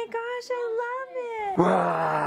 My gosh, I love it.